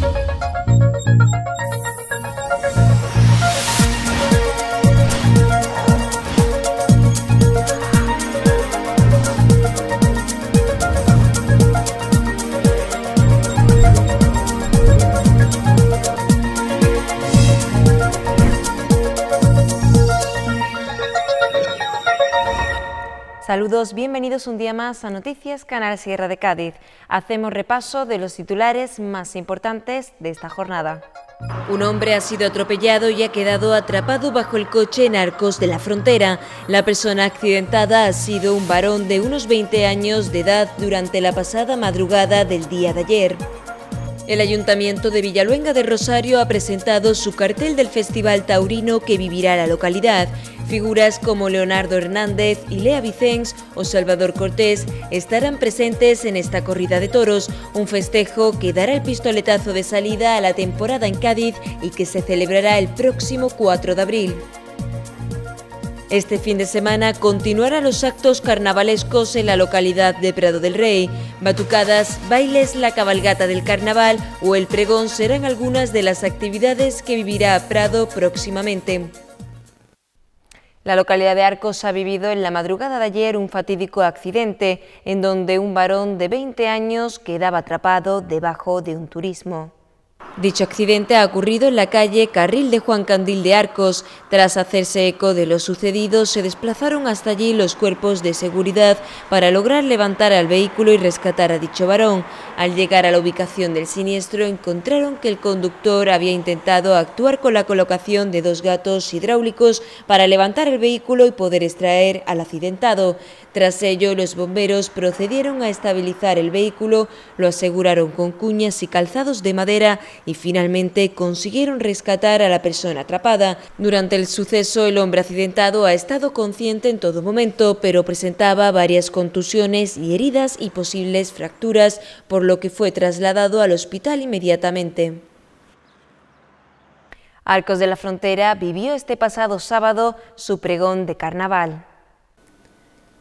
thank you Saludos, bienvenidos un día más a Noticias Canal Sierra de Cádiz. Hacemos repaso de los titulares más importantes de esta jornada. Un hombre ha sido atropellado y ha quedado atrapado bajo el coche en Arcos de la Frontera. La persona accidentada ha sido un varón de unos 20 años de edad durante la pasada madrugada del día de ayer. El Ayuntamiento de Villaluenga de Rosario ha presentado su cartel del Festival Taurino que vivirá la localidad. Figuras como Leonardo Hernández, Lea Vicens o Salvador Cortés estarán presentes en esta corrida de toros, un festejo que dará el pistoletazo de salida a la temporada en Cádiz y que se celebrará el próximo 4 de abril. Este fin de semana continuarán los actos carnavalescos en la localidad de Prado del Rey. Batucadas, bailes, la cabalgata del carnaval o el pregón serán algunas de las actividades que vivirá Prado próximamente. La localidad de Arcos ha vivido en la madrugada de ayer un fatídico accidente en donde un varón de 20 años quedaba atrapado debajo de un turismo. Dicho accidente ha ocurrido en la calle Carril de Juan Candil de Arcos. Tras hacerse eco de lo sucedido, se desplazaron hasta allí los cuerpos de seguridad para lograr levantar al vehículo y rescatar a dicho varón. Al llegar a la ubicación del siniestro, encontraron que el conductor había intentado actuar con la colocación de dos gatos hidráulicos para levantar el vehículo y poder extraer al accidentado. Tras ello, los bomberos procedieron a estabilizar el vehículo, lo aseguraron con cuñas y calzados de madera y finalmente consiguieron rescatar a la persona atrapada. Durante el suceso, el hombre accidentado ha estado consciente en todo momento, pero presentaba varias contusiones y heridas y posibles fracturas, por lo que fue trasladado al hospital inmediatamente. Arcos de la Frontera vivió este pasado sábado su pregón de carnaval.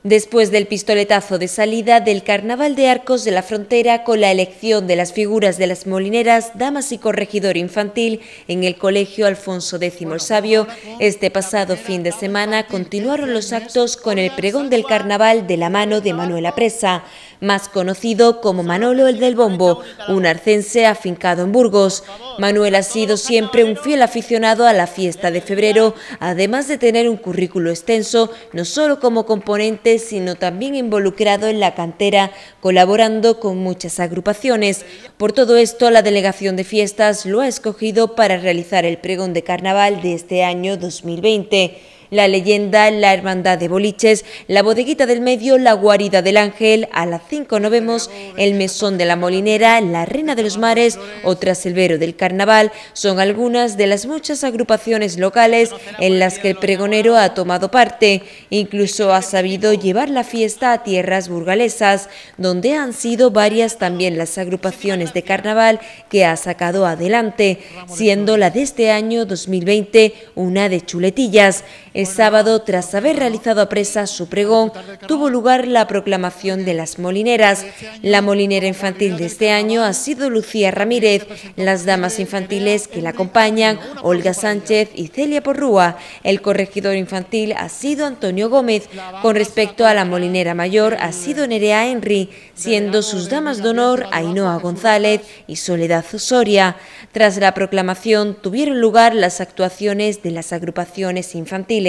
Después del pistoletazo de salida del Carnaval de Arcos de la Frontera con la elección de las figuras de las molineras, damas y corregidor infantil en el Colegio Alfonso X el Sabio, este pasado fin de semana continuaron los actos con el pregón del Carnaval de la mano de Manuela Presa más conocido como Manolo el del Bombo, un arcense afincado en Burgos. Manuel ha sido siempre un fiel aficionado a la fiesta de febrero, además de tener un currículo extenso, no solo como componente, sino también involucrado en la cantera, colaborando con muchas agrupaciones. Por todo esto, la Delegación de Fiestas lo ha escogido para realizar el pregón de carnaval de este año 2020 la leyenda, la hermandad de boliches, la bodeguita del medio, la guarida del ángel, a las 5 no vemos, el mesón de la molinera, la reina de los mares o traselvero del carnaval, son algunas de las muchas agrupaciones locales en las que el pregonero ha tomado parte. Incluso ha sabido llevar la fiesta a tierras burgalesas, donde han sido varias también las agrupaciones de carnaval que ha sacado adelante, siendo la de este año 2020 una de chuletillas. El sábado, tras haber realizado a presa su pregón, tuvo lugar la proclamación de las molineras. La molinera infantil de este año ha sido Lucía Ramírez, las damas infantiles que la acompañan, Olga Sánchez y Celia Porrúa. El corregidor infantil ha sido Antonio Gómez. Con respecto a la molinera mayor, ha sido Nerea Henry, siendo sus damas de honor Ainhoa González y Soledad Soria. Tras la proclamación, tuvieron lugar las actuaciones de las agrupaciones infantiles.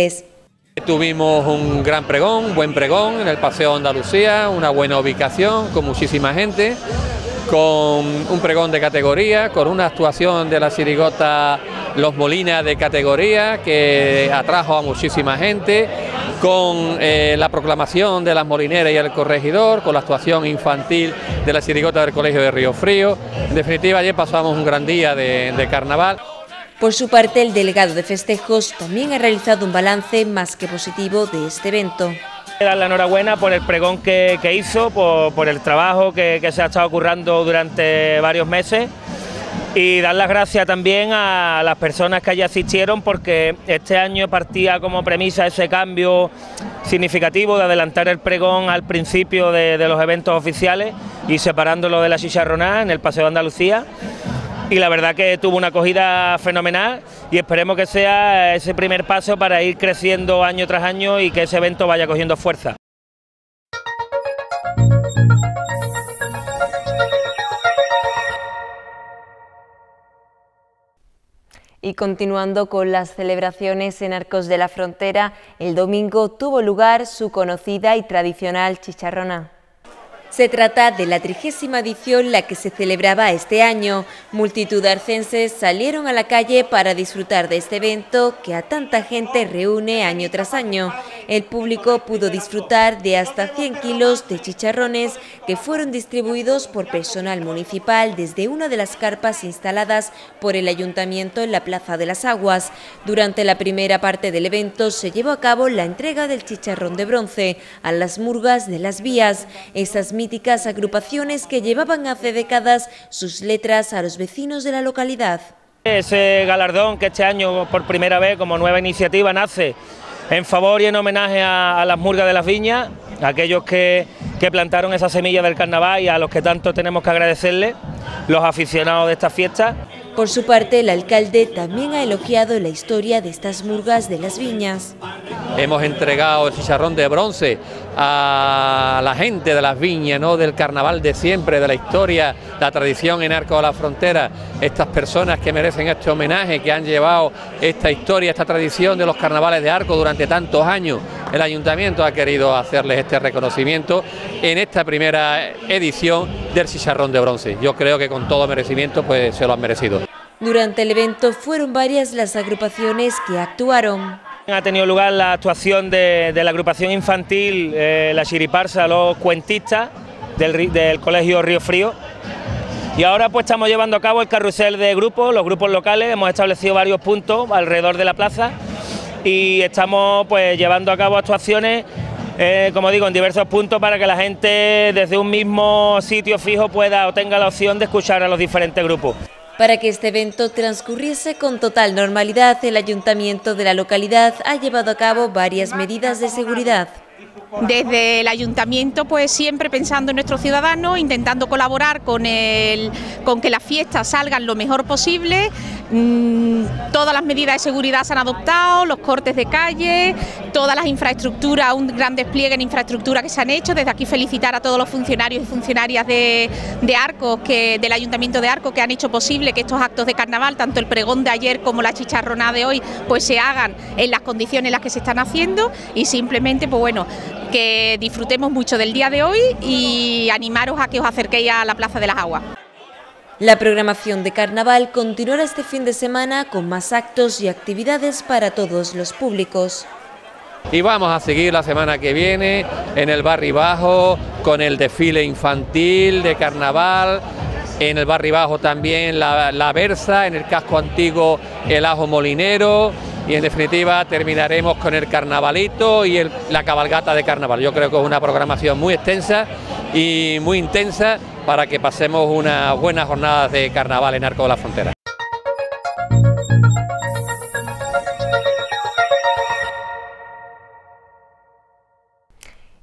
Tuvimos un gran pregón, buen pregón en el Paseo Andalucía, una buena ubicación con muchísima gente, con un pregón de categoría, con una actuación de la sirigota Los Molinas de categoría que atrajo a muchísima gente, con eh, la proclamación de las molineras y el corregidor, con la actuación infantil de la sirigota del Colegio de Río Frío. En definitiva, ayer pasamos un gran día de carnaval. Por su parte, el delegado de festejos también ha realizado un balance más que positivo de este evento. Dar la enhorabuena por el pregón que, hizo, por, el trabajo que, se ha estado currando durante varios meses y dar las gracias también a las personas que allí asistieron porque este año partía como premisa ese cambio significativo de adelantar el pregón al principio de, los eventos oficiales y separándolo de la chicharronada en el Paseo de Andalucía y la verdad que tuvo una acogida fenomenal y esperemos que sea ese primer paso para ir creciendo año tras año y que ese evento vaya cogiendo fuerza. Y continuando con las celebraciones en Arcos de la Frontera, el domingo tuvo lugar su conocida y tradicional chicharrona. Se trata de la trigésima edición la que se celebraba este año. Multitud de arcenses salieron a la calle para disfrutar de este evento que a tanta gente reúne año tras año. El público pudo disfrutar de hasta 100 kilos de chicharrones que fueron distribuidos por personal municipal desde una de las carpas instaladas por el ayuntamiento en la Plaza de las Aguas. Durante la primera parte del evento se llevó a cabo la entrega del chicharrón de bronce a las murgas de las vías. Esas agrupaciones que llevaban hace décadas sus letras a los vecinos de la localidad. Ese galardón que este año por primera vez como nueva iniciativa nace en favor y en homenaje a, las murgas de las viñas, a aquellos que, que plantaron esa semilla del carnaval y a los que tanto tenemos que agradecerles, los aficionados de esta fiesta. Por su parte, el alcalde también ha elogiado la historia de estas murgas de las viñas. Hemos entregado el chicharrón de bronce a la gente de las viñas, ¿no? del carnaval de siempre, de la historia, la tradición en Arco de la Frontera, estas personas que merecen este homenaje, que han llevado esta historia, esta tradición de los carnavales de Arco durante tantos años. El ayuntamiento ha querido hacerles este reconocimiento en esta primera edición del chicharrón de bronce. Yo creo que con todo merecimiento pues se lo han merecido. Durante el evento fueron varias las agrupaciones que actuaron. Ha tenido lugar la actuación de, la agrupación infantil, eh, la Chiriparsa, los cuentistas del, Colegio Río Frío. Y ahora pues estamos llevando a cabo el carrusel de grupos, los grupos locales, hemos establecido varios puntos alrededor de la plaza y estamos pues llevando a cabo actuaciones, eh, como digo, en diversos puntos para que la gente desde un mismo sitio fijo pueda o tenga la opción de escuchar a los diferentes grupos. Para que este evento transcurriese con total normalidad, el ayuntamiento de la localidad ha llevado a cabo varias medidas de seguridad. Desde el ayuntamiento, pues siempre pensando en nuestros ciudadanos, intentando colaborar con, el, con que las fiestas salgan lo mejor posible, Mm, todas las medidas de seguridad se han adoptado, los cortes de calle, todas las infraestructuras, un gran despliegue en infraestructura que se han hecho. Desde aquí felicitar a todos los funcionarios y funcionarias de, de Arcos, que, del Ayuntamiento de Arcos, que han hecho posible que estos actos de carnaval, tanto el pregón de ayer como la chicharronada de hoy, pues se hagan en las condiciones en las que se están haciendo y simplemente, pues bueno, que disfrutemos mucho del día de hoy y animaros a que os acerquéis a la Plaza de las Aguas. La programación de carnaval continuará este fin de semana con más actos y actividades para todos los públicos. Y vamos a seguir la semana que viene en el Barri Bajo con el desfile infantil de carnaval, en el Barri Bajo también la, la Versa, en el casco antiguo el Ajo Molinero y en definitiva terminaremos con el carnavalito y la cabalgata de carnaval. Yo creo que es una programación muy extensa y muy intensa para que pasemos una buena jornada de carnaval en Arco de la Frontera.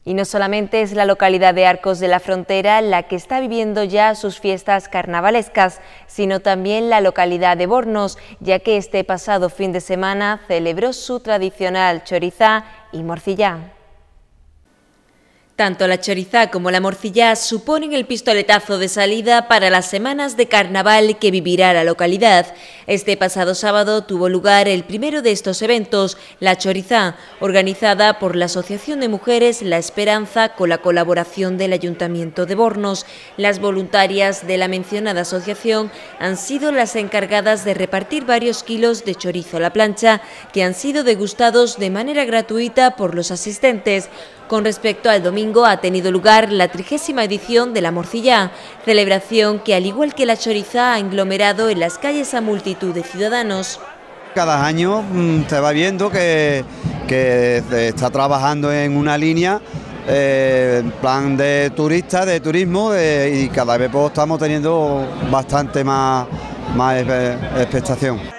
Y no solamente es la localidad de Arcos de la Frontera la que está viviendo ya sus fiestas carnavalescas, sino también la localidad de Bornos, ya que este pasado fin de semana celebró su tradicional chorizá y morcillá. Tanto la chorizá como la morcilla suponen el pistoletazo de salida para las semanas de carnaval que vivirá la localidad. Este pasado sábado tuvo lugar el primero de estos eventos, la chorizá, organizada por la Asociación de Mujeres La Esperanza con la colaboración del Ayuntamiento de Bornos. Las voluntarias de la mencionada asociación han sido las encargadas de repartir varios kilos de chorizo a la plancha que han sido degustados de manera gratuita por los asistentes. Con respecto al domingo ha tenido lugar la trigésima edición de la Morcilla, celebración que al igual que la choriza ha englomerado en las calles a multitud de ciudadanos. Cada año mm, se va viendo que, se está trabajando en una línea eh, plan de turistas, de turismo, y cada vez pues, estamos teniendo bastante más, más expectación.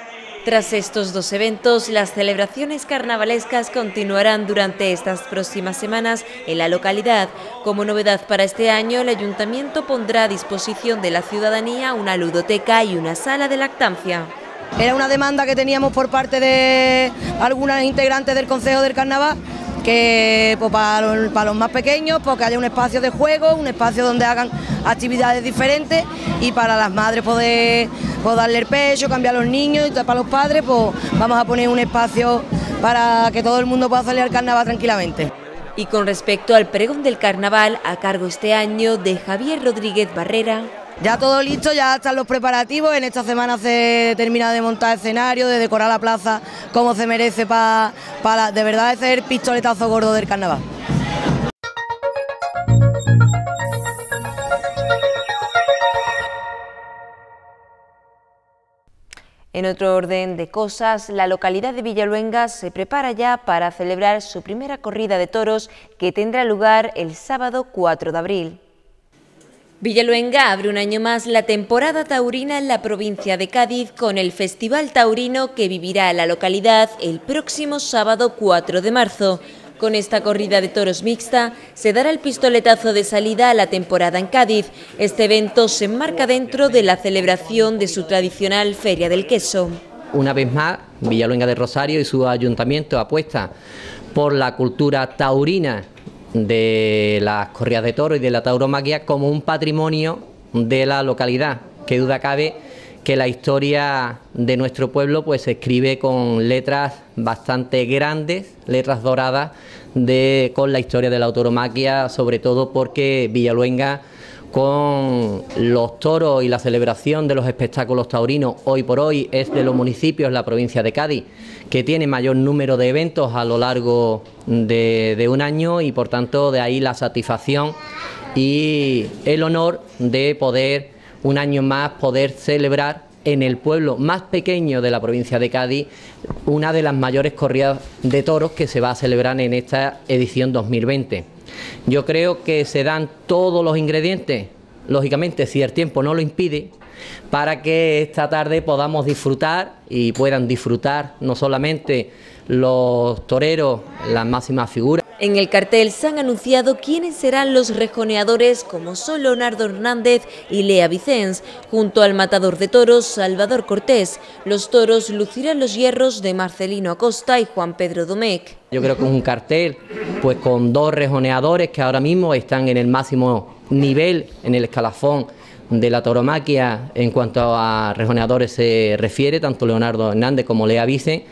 Tras estos dos eventos, las celebraciones carnavalescas continuarán durante estas próximas semanas en la localidad. Como novedad para este año, el ayuntamiento pondrá a disposición de la ciudadanía una ludoteca y una sala de lactancia. Era una demanda que teníamos por parte de algunas integrantes del Consejo del Carnaval que pues, para, los, más pequeños pues, que haya un espacio de juego, un espacio donde hagan actividades diferentes y para las madres poder, pues, darle el pecho, cambiar a los niños y para los padres pues vamos a poner un espacio para que todo el mundo pueda salir al carnaval tranquilamente. Y con respecto al pregón del carnaval, a cargo este año de Javier Rodríguez Barrera, ya todo listo, ya están los preparativos. En esta semana se termina de montar escenario, de decorar la plaza como se merece para, para de verdad hacer pistoletazo gordo del carnaval. En otro orden de cosas, la localidad de Villaluenga se prepara ya para celebrar su primera corrida de toros que tendrá lugar el sábado 4 de abril. Villaluenga abre un año más la temporada taurina en la provincia de Cádiz con el Festival Taurino que vivirá la localidad el próximo sábado 4 de marzo. Con esta corrida de toros mixta se dará el pistoletazo de salida a la temporada en Cádiz. Este evento se enmarca dentro de la celebración de su tradicional Feria del Queso. Una vez más, Villaluenga de Rosario y su ayuntamiento apuesta por la cultura taurina de las corridas de toro y de la tauromaquia como un patrimonio de la localidad. Que duda cabe que la historia de nuestro pueblo pues se escribe con letras bastante grandes, letras doradas de, con la historia de la tauromaquia, sobre todo porque Villaluenga con los toros y la celebración de los espectáculos taurinos hoy por hoy es de los municipios la provincia de Cádiz que tiene mayor número de eventos a lo largo de, un año y por tanto de ahí la satisfacción y el honor de poder un año más poder celebrar en el pueblo más pequeño de la provincia de Cádiz una de las mayores corridas de toros que se va a celebrar en esta edición 2020. Yo creo que se dan todos los ingredientes, lógicamente si el tiempo no lo impide, para que esta tarde podamos disfrutar y puedan disfrutar no solamente los toreros, las máximas figuras. En el cartel se han anunciado quiénes serán los rejoneadores como son Leonardo Hernández y Lea Vicens, junto al matador de toros Salvador Cortés. Los toros lucirán los hierros de Marcelino Acosta y Juan Pedro Domecq. Yo creo que es un cartel pues con dos rejoneadores que ahora mismo están en el máximo nivel en el escalafón de la tauromaquia en cuanto a rejoneadores se refiere, tanto Leonardo Hernández como Lea Vice,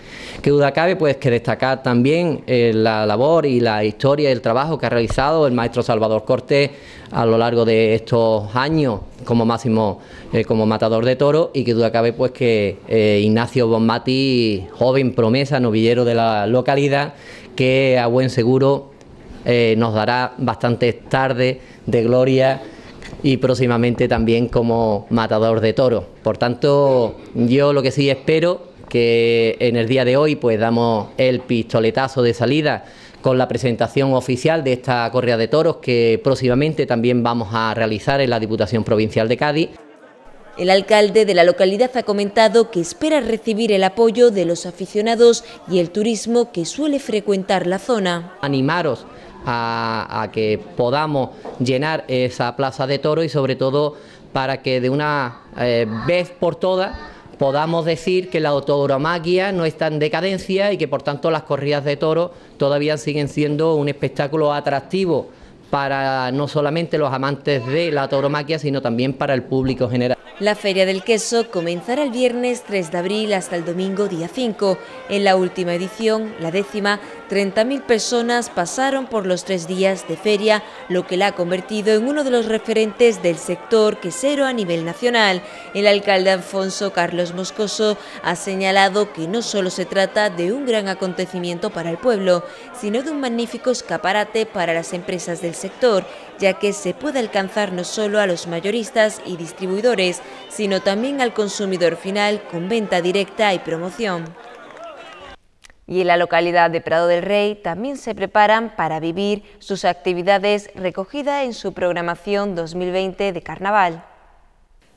que duda cabe pues que destacar también eh, la labor y la historia y el trabajo que ha realizado el maestro Salvador Cortés a lo largo de estos años como máximo eh, como matador de toro. Y que duda cabe pues que eh, Ignacio Bonmati, joven promesa, novillero de la localidad, que a buen seguro nos dará bastantes tardes de gloria y próximamente también como matador de toros. Por tanto, yo lo que sí espero que en el día de hoy pues damos el pistoletazo de salida con la presentación oficial de esta correa de toros que próximamente también vamos a realizar en la Diputación Provincial de Cádiz. El alcalde de la localidad ha comentado que espera recibir el apoyo de los aficionados y el turismo que suele frecuentar la zona. Animaros a, que podamos llenar esa plaza de toro y sobre todo para que de una eh, vez por todas podamos decir que la autogromaquia no está en decadencia y que por tanto las corridas de toro todavía siguen siendo un espectáculo atractivo para no solamente los amantes de la tauromaquia, sino también para el público general. La Feria del Queso comenzará el viernes 3 de abril hasta el domingo día 5. En la última edición, la décima, 30.000 personas pasaron por los tres días de feria, lo que la ha convertido en uno de los referentes del sector quesero a nivel nacional. El alcalde Alfonso Carlos Moscoso ha señalado que no solo se trata de un gran acontecimiento para el pueblo, sino de un magnífico escaparate para las empresas del sector, ya que se puede alcanzar no solo a los mayoristas y distribuidores, sino también al consumidor final con venta directa y promoción. Y en la localidad de Prado del Rey también se preparan para vivir sus actividades recogidas en su programación 2020 de carnaval.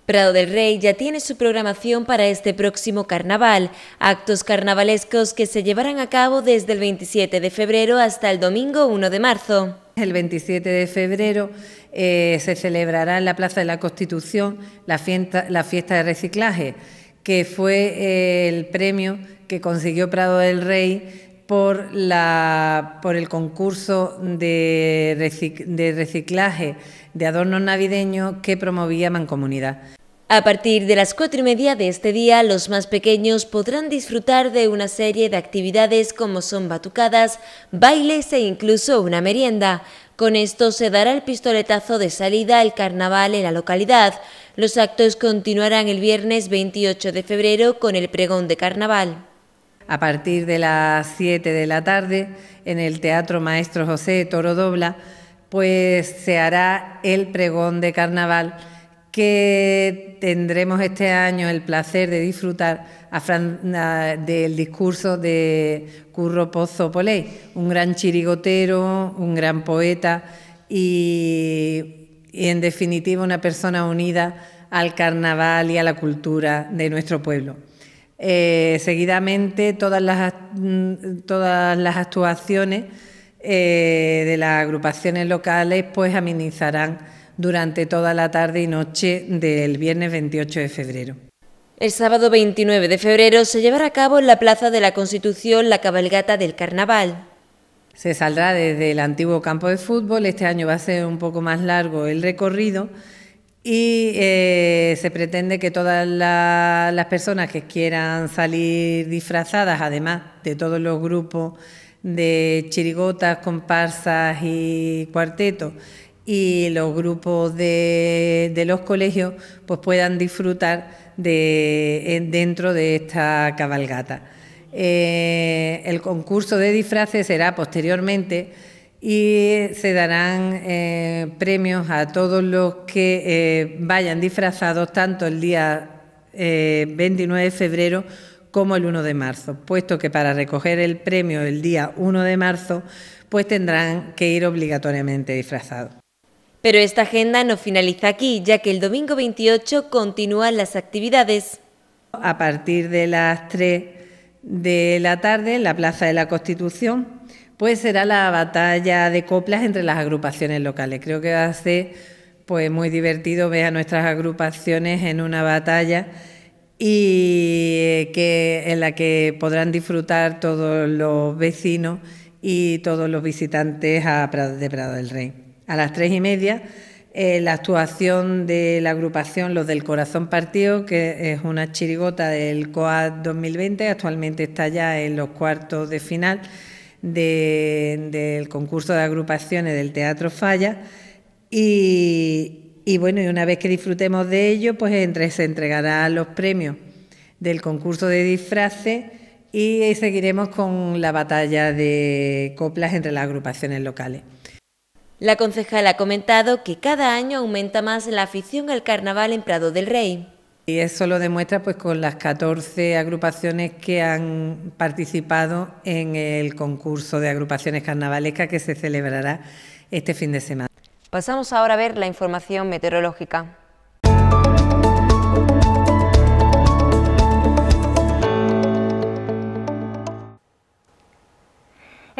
Prado del Rey ya tiene su programación para este próximo carnaval, actos carnavalescos que se llevarán a cabo desde el 27 de febrero hasta el domingo 1 de marzo. El 27 de febrero eh, se celebrará en la Plaza de la Constitución la fiesta, la fiesta de reciclaje, que fue eh, el premio que consiguió Prado del Rey por, la, por el concurso de, de reciclaje de adornos navideños que promovía Mancomunidad. A partir de las cuatro y media de este día, los más pequeños podrán disfrutar de una serie de actividades como son batucadas, bailes e incluso una merienda. Con esto se dará el pistoletazo de salida al carnaval en la localidad. Los actos continuarán el viernes 28 de febrero con el pregón de carnaval. A partir de las 7 de la tarde, en el Teatro Maestro José Toro Dobla, pues se hará el pregón de carnaval que tendremos este año el placer de disfrutar del discurso de Curro Pozo Polé, un gran chirigotero, un gran poeta y, en definitiva una persona unida al carnaval y a la cultura de nuestro pueblo. Eh, seguidamente todas las, todas las actuaciones eh, de las agrupaciones locales pues amenizarán durante toda la tarde y noche del viernes 28 de febrero. El sábado 29 de febrero se llevará a cabo en la Plaza de la Constitución la cabalgata del Carnaval. Se saldrá desde el antiguo campo de fútbol, este año va a ser un poco más largo el recorrido y eh, se pretende que todas las personas que quieran salir disfrazadas, además de todos los grupos de chirigotas, comparsas y cuartetos, y los grupos de, los colegios pues puedan disfrutar de, dentro de esta cabalgata. Eh, el concurso de disfraces será posteriormente y se darán eh, premios a todos los que eh, vayan disfrazados tanto el día 29 de febrero como el 1 de marzo, puesto que para recoger el premio el día 1 de marzo pues tendrán que ir obligatoriamente disfrazados. Pero esta agenda no finaliza aquí, ya que el domingo 28 continúan las actividades. A partir de las 3 de la tarde, en la Plaza de la Constitución, pues será la batalla de coplas entre las agrupaciones locales. Creo que ser pues, muy divertido ver a nuestras agrupaciones en una batalla y que, en la que podrán disfrutar todos los vecinos y todos los visitantes a de Prado del Rey a las tres y media eh, la actuación de la agrupación Los del Corazón Partido, que es una chirigota del COAD 2020, actualmente está ya en los cuartos de final del concurso de agrupaciones del Teatro Falla. Y, bueno, y una vez que disfrutemos de ello, pues entre, se entregarán los premios del concurso de disfraces y seguiremos con la batalla de coplas entre las agrupaciones locales. La concejala ha comentado que cada año aumenta más la afición al carnaval en Prado del Rey. Y eso lo demuestra pues con las 14 agrupaciones que han participado en el concurso de agrupaciones carnavalescas que se celebrará este fin de semana. Pasamos ahora a ver la información meteorológica.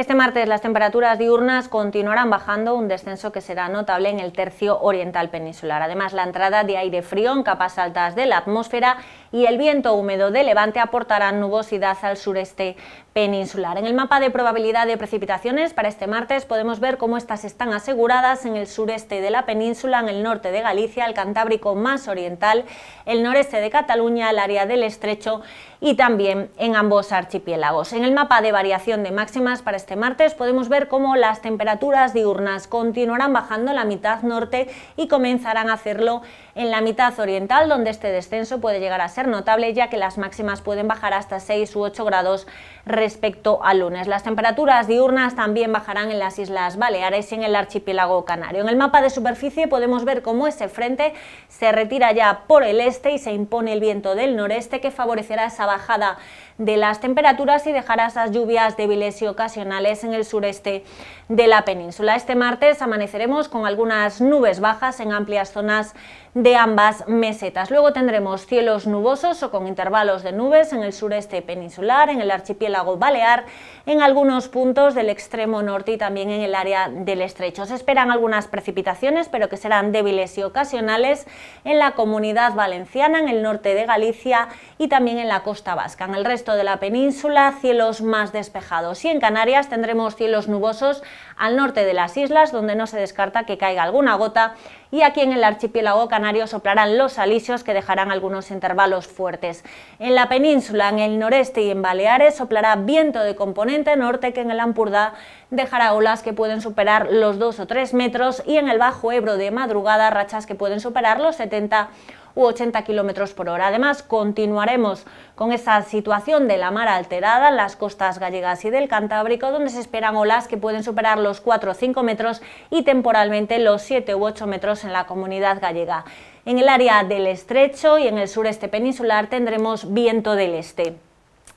Este martes las temperaturas diurnas continuarán bajando, un descenso que será notable en el tercio oriental peninsular. Además, la entrada de aire frío en capas altas de la atmósfera y el viento húmedo de levante aportarán nubosidad al sureste peninsular. En el mapa de probabilidad de precipitaciones para este martes podemos ver cómo estas están aseguradas en el sureste de la península, en el norte de Galicia, el Cantábrico más oriental, el noreste de Cataluña, el área del Estrecho y también en ambos archipiélagos. En el mapa de variación de máximas para este martes podemos ver cómo las temperaturas diurnas continuarán bajando en la mitad norte y comenzarán a hacerlo en la mitad oriental, donde este descenso puede llegar a ser notable, ya que las máximas pueden bajar hasta 6 u 8 grados respecto al lunes. Las temperaturas diurnas también bajarán en las Islas Baleares y en el archipiélago canario. En el mapa de superficie podemos ver cómo ese frente se retira ya por el este y se impone el viento del noreste que favorecerá esa bajada de las temperaturas y dejará esas lluvias débiles y ocasionales en el sureste de la península. Este martes amaneceremos con algunas nubes bajas en amplias zonas de ambas mesetas. Luego tendremos cielos nubosos o con intervalos de nubes en el sureste peninsular, en el archipiélago balear, en algunos puntos del extremo norte y también en el área del estrecho. Se esperan algunas precipitaciones, pero que serán débiles y ocasionales en la comunidad valenciana, en el norte de Galicia y también en la costa vasca. En el resto de la península, cielos más despejados. Y en Canarias tendremos cielos nubosos al norte de las islas, donde no se descarta que caiga alguna gota y aquí en el archipiélago canario soplarán los alisios que dejarán algunos intervalos fuertes. En la península, en el noreste y en Baleares soplará viento de componente norte que en el Ampurdá dejará olas que pueden superar los 2 o 3 metros y en el Bajo Ebro de madrugada rachas que pueden superar los 70 u 80 kilómetros por hora. Además, continuaremos con esa situación de la mar alterada en las costas gallegas y del Cantábrico, donde se esperan olas que pueden superar los 4 o 5 metros y temporalmente los 7 u 8 metros en la comunidad gallega. En el área del estrecho y en el sureste peninsular tendremos viento del este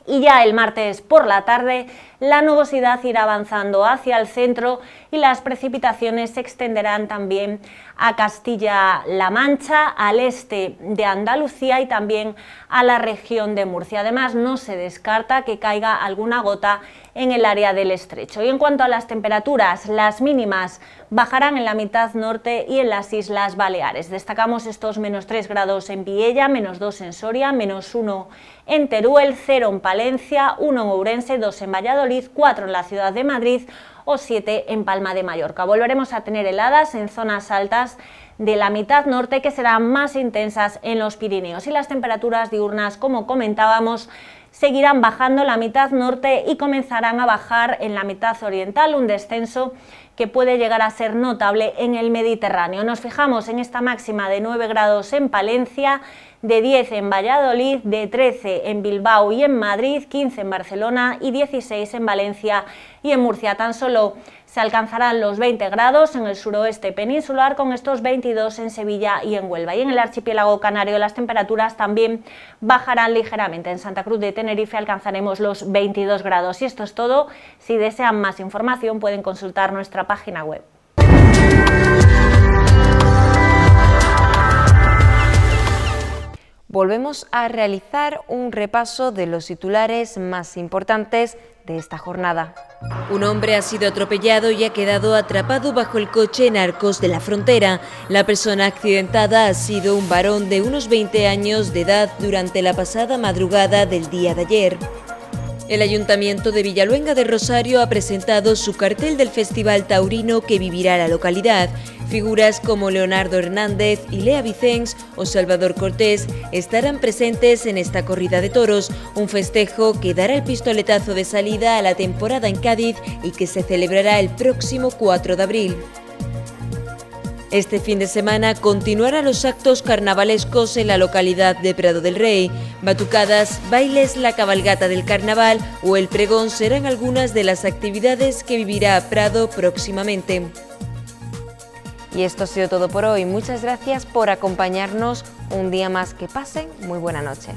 y ya el martes por la tarde la nubosidad irá avanzando hacia el centro y las precipitaciones se extenderán también a Castilla-La Mancha, al este de Andalucía y también a la región de Murcia. Además, no se descarta que caiga alguna gota en el área del estrecho. Y en cuanto a las temperaturas, las mínimas bajarán en la mitad norte y en las Islas Baleares. Destacamos estos menos 3 grados en Viella, menos 2 en Soria, menos 1 en Teruel, 0 en Palencia, 1 en Ourense, 2 en Valladolid, 4 en la ciudad de Madrid o 7 en Palma de Mallorca. Volveremos a tener heladas en zonas altas de la mitad norte que serán más intensas en los Pirineos y las temperaturas diurnas, como comentábamos, seguirán bajando la mitad norte y comenzarán a bajar en la mitad oriental, un descenso que puede llegar a ser notable en el Mediterráneo. Nos fijamos en esta máxima de 9 grados en Palencia, de 10 en Valladolid, de 13 en Bilbao y en Madrid, 15 en Barcelona y 16 en Valencia y en Murcia. Tan solo se alcanzarán los 20 grados en el suroeste peninsular con estos 22 en Sevilla y en Huelva. Y en el archipiélago canario las temperaturas también bajarán ligeramente. En Santa Cruz de Tenerife alcanzaremos los 22 grados. Y esto es todo. Si desean más información pueden consultar nuestra página web. volvemos a realizar un repaso de los titulares más importantes de esta jornada. Un hombre ha sido atropellado y ha quedado atrapado bajo el coche en Arcos de la Frontera. La persona accidentada ha sido un varón de unos 20 años de edad durante la pasada madrugada del día de ayer. El Ayuntamiento de Villaluenga de Rosario ha presentado su cartel del Festival Taurino que vivirá la localidad. Figuras como Leonardo Hernández y Lea Vicens o Salvador Cortés estarán presentes en esta corrida de toros, un festejo que dará el pistoletazo de salida a la temporada en Cádiz y que se celebrará el próximo 4 de abril. Este fin de semana continuarán los actos carnavalescos en la localidad de Prado del Rey. Batucadas, bailes, la cabalgata del carnaval o el pregón serán algunas de las actividades que vivirá Prado próximamente. Y esto ha sido todo por hoy. Muchas gracias por acompañarnos un día más. Que pasen muy buena noche.